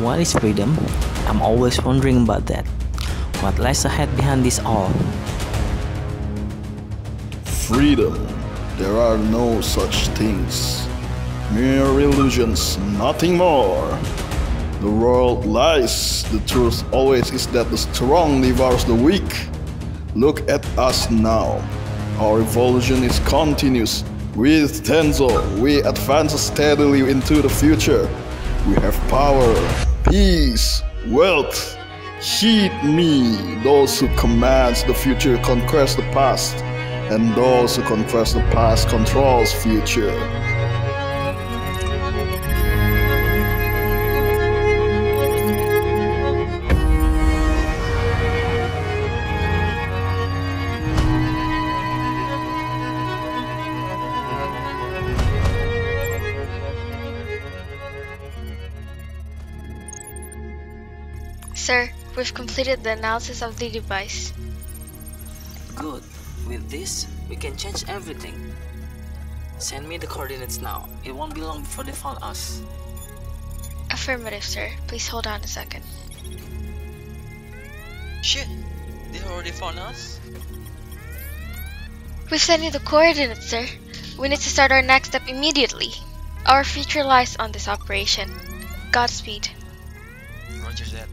What is freedom? I'm always wondering about that. What lies ahead behind this all? Freedom. There are no such things. Mere illusions, nothing more. The world lies. The truth always is that the strong devours the weak. Look at us now. Our evolution is continuous. With Tenzo, we advance steadily into the future. We have power, peace, wealth. Heed me, those who command the future conquest the past, and those who conquest the past controls future. Sir, we've completed the analysis of the device. Good. With this, we can change everything. Send me the coordinates now. It won't be long before they found us. Affirmative, sir. Please hold on a second. Shit! They already found us? We've sent you the coordinates, sir. We need to start our next step immediately. Our future lies on this operation. Godspeed. Roger that.